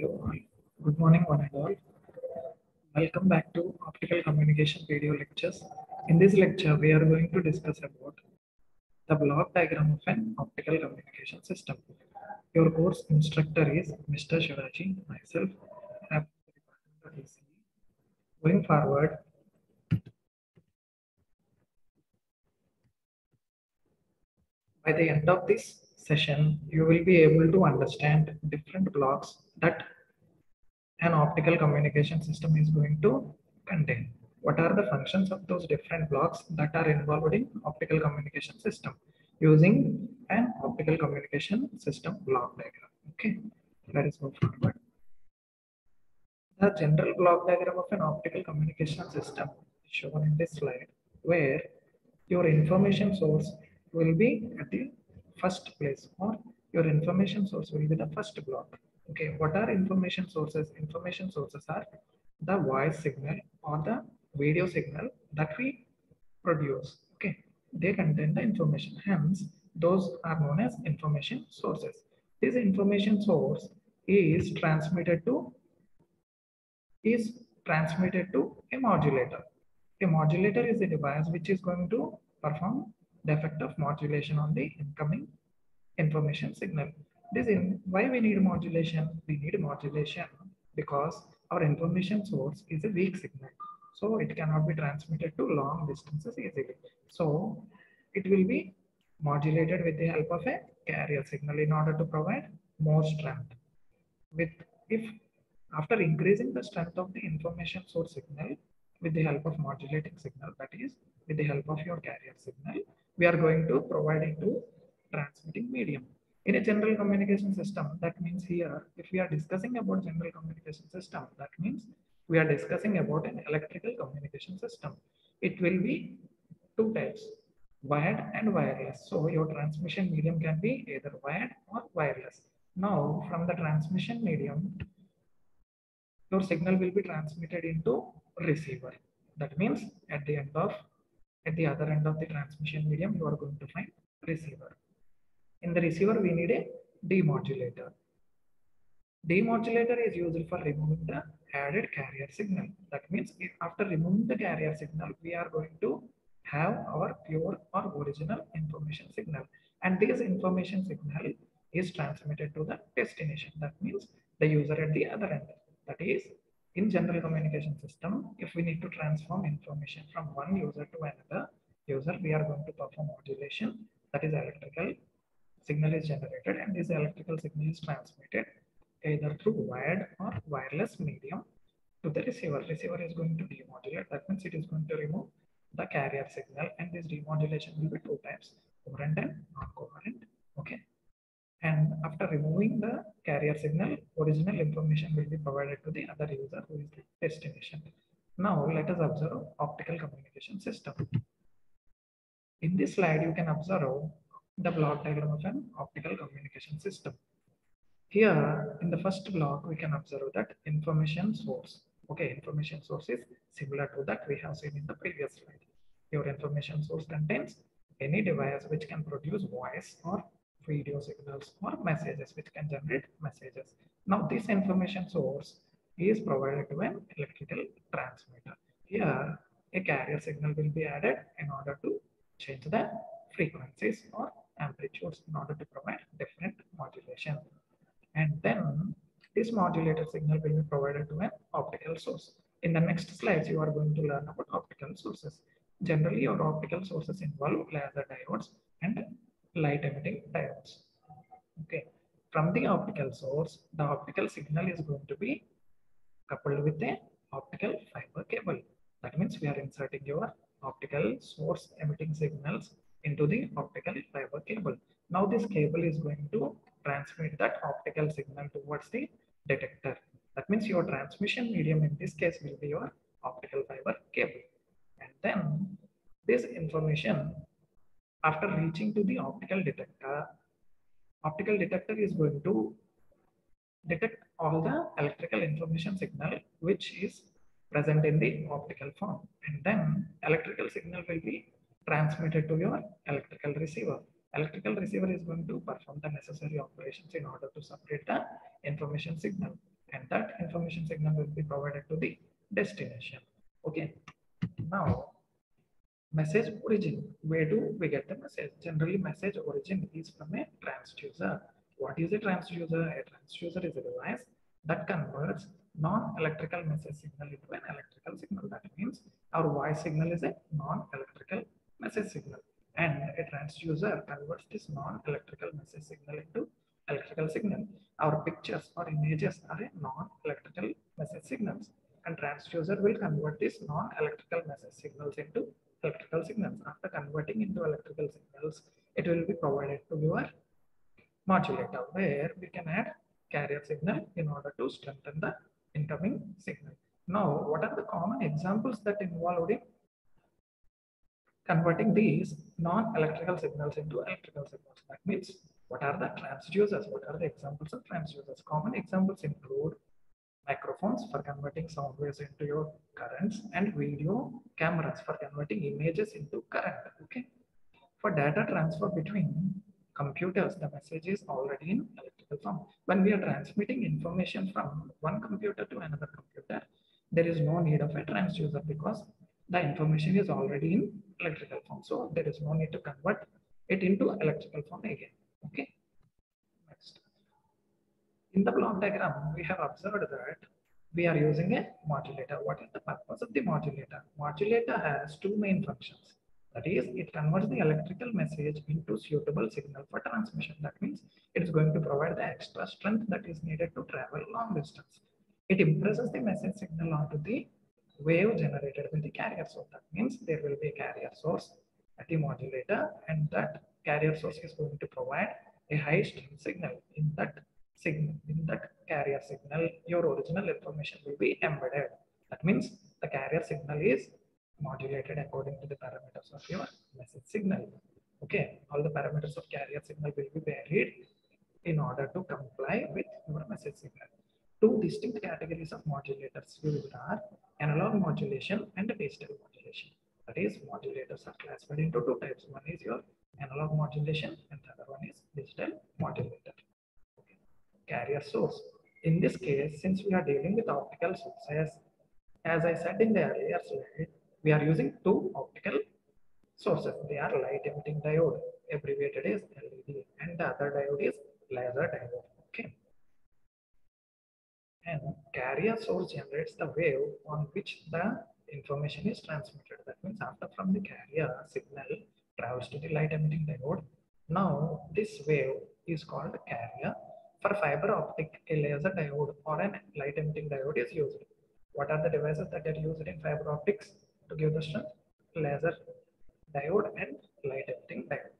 Hello. Good morning, one and all. Welcome back to Optical Communication video lectures. In this lecture, we are going to discuss about the block diagram of an optical communication system. Your course instructor is Mr. Sivaji, myself. Going forward, by the end of this session, you will be able to understand different blocks that an optical communication system is going to contain. What are the functions of those different blocks that are involved in optical communication system using an optical communication system block diagram. Okay, let us go forward. The general block diagram of an optical communication system shown in this slide where your information source will be at the first place or your information source will be the first block. Okay, what are information sources? Information sources are the voice signal or the video signal that we produce. Okay, they contain the information. Hence, those are known as information sources. This information source is transmitted to is transmitted to a modulator. A modulator is a device which is going to perform the effect of modulation on the incoming information signal. This in why we need modulation? We need modulation because our information source is a weak signal. So it cannot be transmitted to long distances easily. So it will be modulated with the help of a carrier signal in order to provide more strength. With if after increasing the strength of the information source signal with the help of modulating signal, that is with the help of your carrier signal, we are going to provide into transmitting medium. In a general communication system, that means here, if we are discussing about general communication system, that means we are discussing about an electrical communication system. It will be two types, wired and wireless. So your transmission medium can be either wired or wireless. Now, from the transmission medium, your signal will be transmitted into receiver. That means at the end of, at the other end of the transmission medium, you are going to find receiver. In the receiver, we need a demodulator. Demodulator is used for removing the added carrier signal. That means after removing the carrier signal, we are going to have our pure or original information signal. And this information signal is transmitted to the destination. That means the user at the other end. That is, in general communication system, if we need to transform information from one user to another user, we are going to perform modulation. That is electrical signal is generated and this electrical signal is transmitted either through wired or wireless medium to the receiver. Receiver is going to demodulate. That means it is going to remove the carrier signal and this demodulation will be two types, coherent and non-coherent. Okay. And after removing the carrier signal, original information will be provided to the other user who is the destination. Now let us observe optical communication system. In this slide, you can observe the block diagram of an optical communication system. Here in the first block, we can observe that information source. Okay, information source is similar to that we have seen in the previous slide. Your information source contains any device which can produce voice or video signals or messages which can generate messages. Now this information source is provided to an electrical transmitter. Here a carrier signal will be added in order to change the frequencies or amplitudes in order to provide different modulation. And then this modulator signal will be provided to an optical source. In the next slides, you are going to learn about optical sources. Generally, your optical sources involve laser diodes and light emitting diodes. Okay. From the optical source, the optical signal is going to be coupled with a optical fiber cable. That means we are inserting your optical source emitting signals into the optical fiber cable. Now this cable is going to transmit that optical signal towards the detector. That means your transmission medium in this case will be your optical fiber cable. And then this information after reaching to the optical detector, optical detector is going to detect all the electrical information signal which is present in the optical form. And then electrical signal will be transmitted to your electrical receiver. Electrical receiver is going to perform the necessary operations in order to separate the information signal. and that information signal will be provided to the destination. Okay. Now, message origin. Where do we get the message? Generally, message origin is from a transducer. What is a transducer? A transducer is a device that converts non-electrical message signal into an electrical signal. That means our voice signal is a non-electrical message signal and a transducer converts this non-electrical message signal into electrical signal. Our pictures or images are a non-electrical message signals and transducer will convert these non-electrical message signals into electrical signals. After converting into electrical signals, it will be provided to your modulator where we can add carrier signal in order to strengthen the incoming signal. Now, what are the common examples that involved in converting these non-electrical signals into electrical signals? That means what are the transducers? What are the examples of transducers? Common examples include microphones for converting sound waves into your currents and video cameras for converting images into current. Okay. For data transfer between computers, the message is already in electrical form. When we are transmitting information from one computer to another computer, there is no need of a transducer because the information is already in electrical form. So there is no need to convert it into electrical form again. Okay. Next. In the block diagram, we have observed that we are using a modulator. What is the purpose of the modulator? Modulator has two main functions. That is, it converts the electrical message into suitable signal for transmission. That means it is going to provide the extra strength that is needed to travel long distance. It impresses the message signal onto the wave generated by the carrier source. That means there will be a carrier source at the modulator and that carrier source is going to provide a high strength signal. In that signal, in that carrier signal, your original information will be embedded. That means the carrier signal is modulated according to the parameters of your message signal. Okay, all the parameters of carrier signal will be varied in order to comply with your message signal. Two distinct categories of modulators used are analog modulation and digital modulation. That is, modulators are classified into two types. One is your analog modulation and the other one is digital modulator. Okay. Carrier source. In this case, since we are dealing with optical sources, as I said in the earlier slide, we are using two optical sources. They are light emitting diode, abbreviated as LED, and the other diode is laser diode. Okay. And carrier source generates the wave on which the information is transmitted. That means after from the carrier signal travels to the light emitting diode. Now this wave is called carrier. For fiber optic, a laser diode or an light emitting diode is used. What are the devices that are used in fiber optics to give the strength? Laser diode and light emitting diode.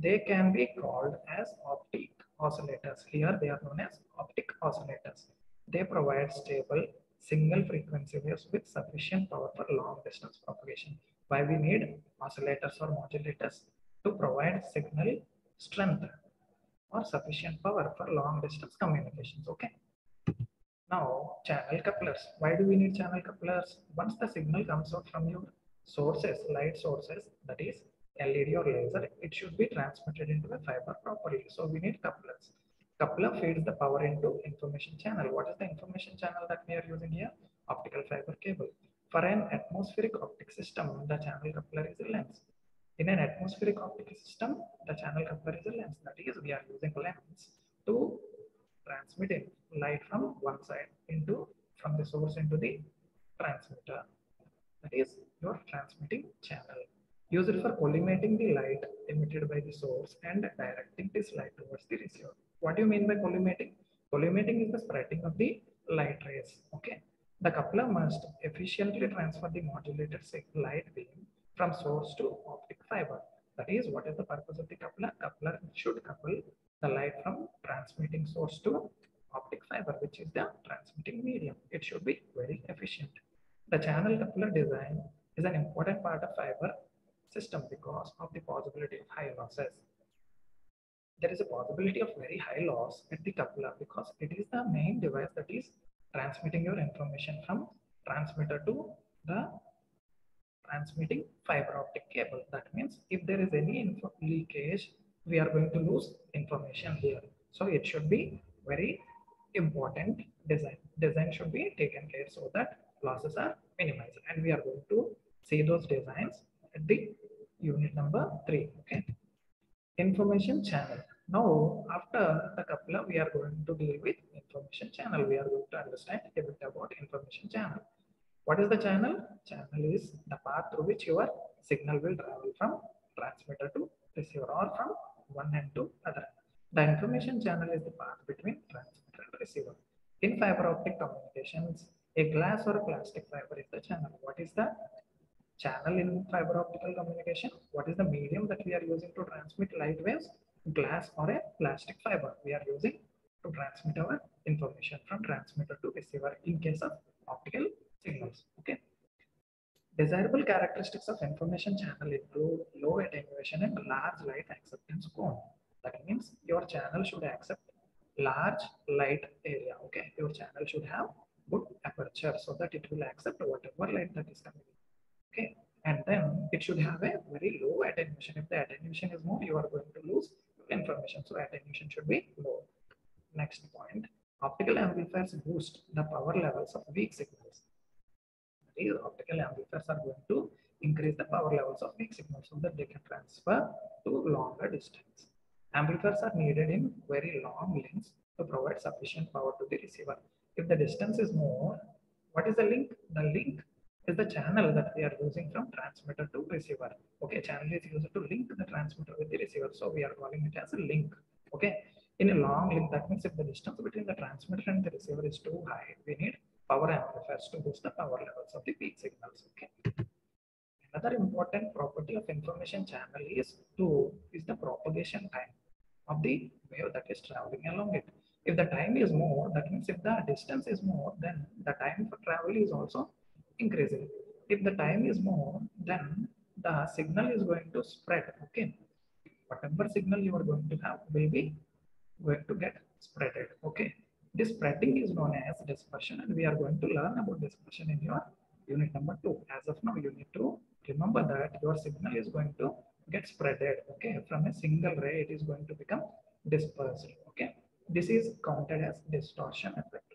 They can be called as optic oscillators. Here they are known as optic oscillators. They provide stable single frequency waves with sufficient power for long distance propagation. Why we need oscillators or modulators to provide signal strength or sufficient power for long distance communications. Okay. Now, channel couplers. Why do we need channel couplers? Once the signal comes out from your sources, light sources, that is LED or laser, it should be transmitted into the fiber properly. So we need couplers. Coupler feeds the power into information channel. What is the information channel that we are using here? Optical fiber cable. For an atmospheric optic system, the channel coupler is a lens. In an atmospheric optic system, the channel coupler is a lens. That is, we are using lens to transmit light from one side into from the source into the transmitter. That is your transmitting channel. Used for collimating the light emitted by the source and directing this light towards the receiver. What do you mean by collimating? Collimating is the spreading of the light rays. Okay. The coupler must efficiently transfer the modulated light beam from source to optic fiber. That is, what is the purpose of the coupler? Coupler should couple the light from transmitting source to optic fiber, which is the transmitting medium. It should be very efficient. The channel coupler design is an important part of fiber system because of the possibility of high losses. There is a possibility of very high loss at the coupler because it is the main device that is transmitting your information from transmitter to the transmitting fiber optic cable. That means if there is any leakage, we are going to lose information here. So it should be very important design. Design should be taken care so that losses are minimized. And we are going to see those designs at the unit number three. Okay. Information channel. Now, after the couple, we are going to deal with information channel. We are going to understand a bit about information channel. What is the channel? Channel is the path through which your signal will travel from transmitter to receiver or from one end to other. The information channel is the path between transmitter and receiver. In fiber optic communications, a glass or a plastic fiber is the channel. What is the channel in fiber optical communication? What is the medium that we are using to transmit light waves? Glass or a plastic fiber we are using to transmit our information from transmitter to receiver in case of optical signals. Okay. Desirable characteristics of information channel include low attenuation and large light acceptance cone. That means your channel should accept large light area. Okay, your channel should have good aperture so that it will accept whatever light that is coming. Okay, and then it should have a very low attenuation. If the attenuation is more, you are going to lose information. So attenuation should be low. Next point, optical amplifiers boost the power levels of weak signals these optical amplifiers are going to increase the power levels of weak signals so that they can transfer to longer distance. Amplifiers are needed in very long links to provide sufficient power to the receiver. If the distance is more, what is the link? The link is the channel that we are using from transmitter to receiver. Okay, channel is used to link the transmitter with the receiver. So we are calling it as a link. Okay, in a long link, that means if the distance between the transmitter and the receiver is too high, we need power amplifiers to boost the power levels of the peak signals. Okay. Another important property of information channel is to is the propagation time of the wave that is traveling along it. If the time is more, that means if the distance is more, then the time for travel is also increasing. If the time is more, then the signal is going to spread. Okay. Whatever signal you are going to have will be going to get spreaded. Okay. This spreading is known as dispersion and we are going to learn about dispersion in your unit number two. As of now, you need to remember that your signal is going to get spreaded. Okay, from a single ray, it is going to become dispersed. Okay, this is counted as distortion effect.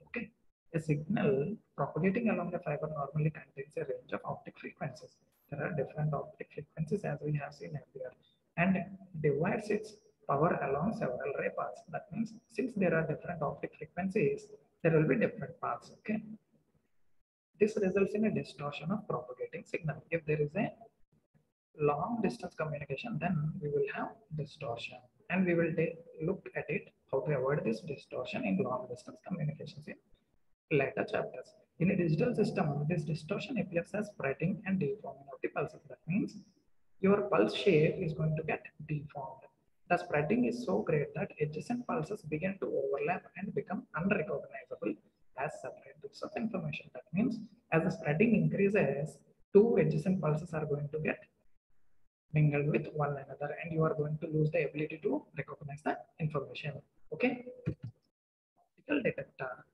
A signal propagating along the fiber normally contains a range of optic frequencies. There are different optic frequencies as we have seen earlier and divides its power along several ray paths. That means since there are different optic frequencies, there will be different paths. Okay. This results in a distortion of propagating signal. If there is a long distance communication, then we will have distortion. And we will look at it how to avoid this distortion in long distance communications later chapters. In a digital system, this distortion appears as spreading and deforming of the pulses. That means your pulse shape is going to get deformed. The spreading is so great that adjacent pulses begin to overlap and become unrecognizable as separate bits of information. That means as the spreading increases, two adjacent pulses are going to get mingled with one another and you are going to lose the ability to recognize the information. Okay. Optical detector.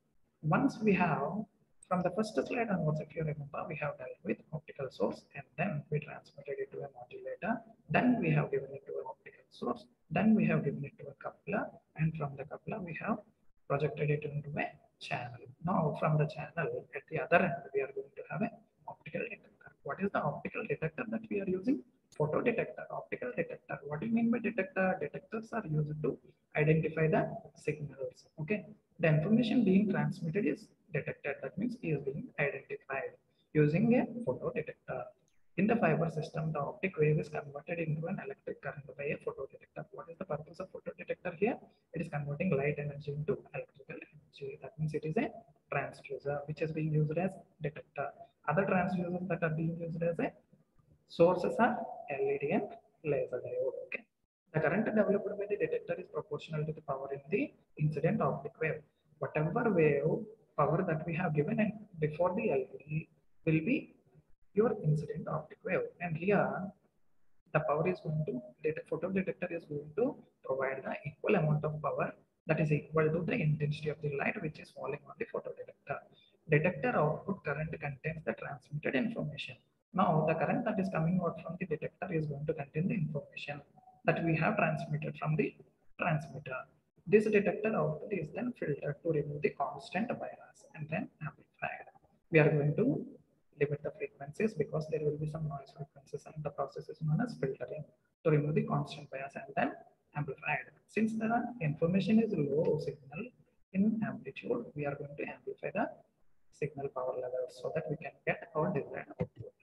Once we have from the first slide onwards, if you remember, we have dealt with optical source and then we transmitted it to a modulator. Then we have given it to an optical source. Then we have given it to a coupler and from the coupler we have projected it into a channel. Now from the channel at the other end we are going to have an optical detector. What is the optical detector that we are using? Photo detector, optical detector. What do you mean by detector? Detectors are used to identify the signals. Okay. The information being transmitted is detected. That means is being identified using a photo detector. In the fiber system, the optic wave is converted into an electric current by a photodetector. What is the purpose of photodetector here? It is converting light energy into electrical energy. That means it is a transducer which is being used as detector. Other transducers that are being used as a sources are LED and laser diode. Okay. The current developed by the detector is proportional to the power in the incident optic wave. Whatever wave power that we have given and before the LED will be your incident optic wave. And here, the power is going to, the photo detector is going to provide the equal amount of power that is equal to the intensity of the light which is falling on the photo detector. Detector output current contains the transmitted information. Now, the current that is coming out from the detector is going to contain the information that we have transmitted from the transmitter. This detector output is then filtered to remove the constant bias and then amplified. We are going to limit the frequencies because there will be some noise frequencies and the process is known as filtering to remove the constant bias and then amplified. Since the information is low signal in amplitude, we are going to amplify the signal power level so that we can get our desired output.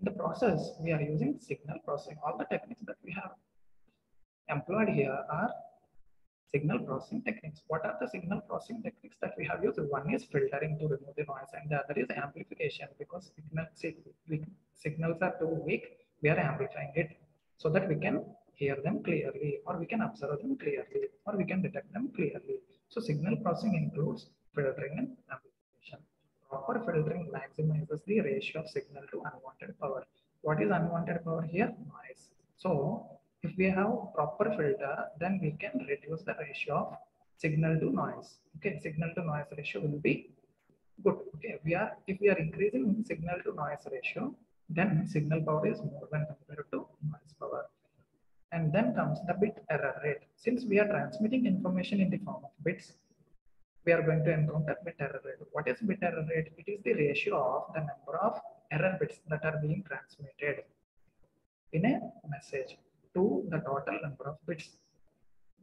In the process, we are using signal processing. All the techniques that we have employed here are signal processing techniques. What are the signal processing techniques that we have used? One is filtering to remove the noise and the other is amplification because signals are too weak. We are amplifying it so that we can hear them clearly or we can observe them clearly or we can detect them clearly. So signal processing includes filtering and amplification. Proper filtering maximizes the ratio of signal to unwanted power. What is unwanted power here? Noise. So if we have proper filter, then we can reduce the ratio of signal to noise. Okay, signal to noise ratio will be good. Okay, we are if we are increasing signal to noise ratio, then signal power is more when compared to noise power. And then comes the bit error rate. Since we are transmitting information in the form of bits, we are going to encounter bit error rate. What is bit error rate? It is the ratio of the number of error bits that are being transmitted in a message to the total number of bits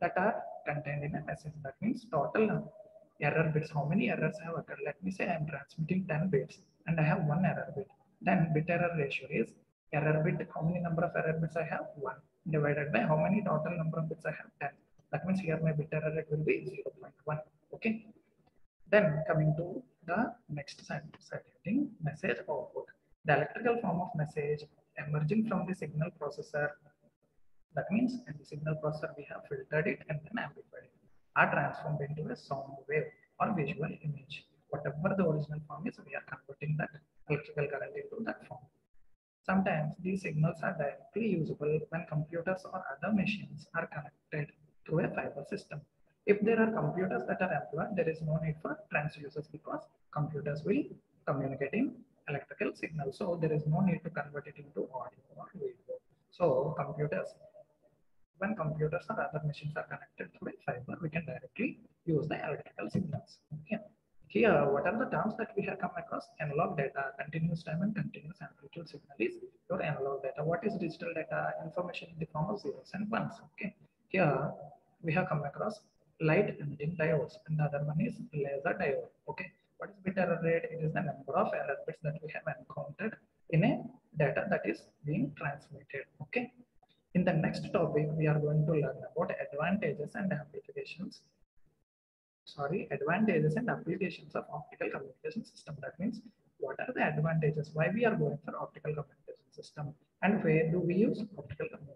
that are contained in a message. That means total error bits, how many errors have occurred. Let me say I'm transmitting 10 bits and I have one error bit. Then bit error ratio is error bit, how many number of error bits I have? One divided by how many total number of bits I have? 10. That means here my bit error rate will be 0.1. Okay. Then coming to the next setting, message output. The electrical form of message emerging from the signal processor. That means in the signal processor, we have filtered it and then amplified it. Are transformed into a sound wave or visual image. Whatever the original form is, we are converting that electrical current into that form. Sometimes these signals are directly usable when computers or other machines are connected through a fiber system. If there are computers that are employed, there is no need for transducers because computers will communicate in electrical signals. So there is no need to convert it into audio or video. So computers, when computers or other machines are connected a fiber, we can directly use the electrical signals. Okay. Here, what are the terms that we have come across? Analog data, continuous time and continuous amplitude signal is your analog data. What is digital data? Information in the form of zeros and ones. Okay. Here, we have come across light emitting diodes and the other one is laser diode. Okay. What is bit error rate? It is the number of error bits that we have encountered in a data that is being transmitted. Okay. In the next topic, we are going to learn about advantages and amplifications. Sorry, advantages and applications of optical communication system. That means what are the advantages? Why we are going for optical communication system and where do we use optical communication?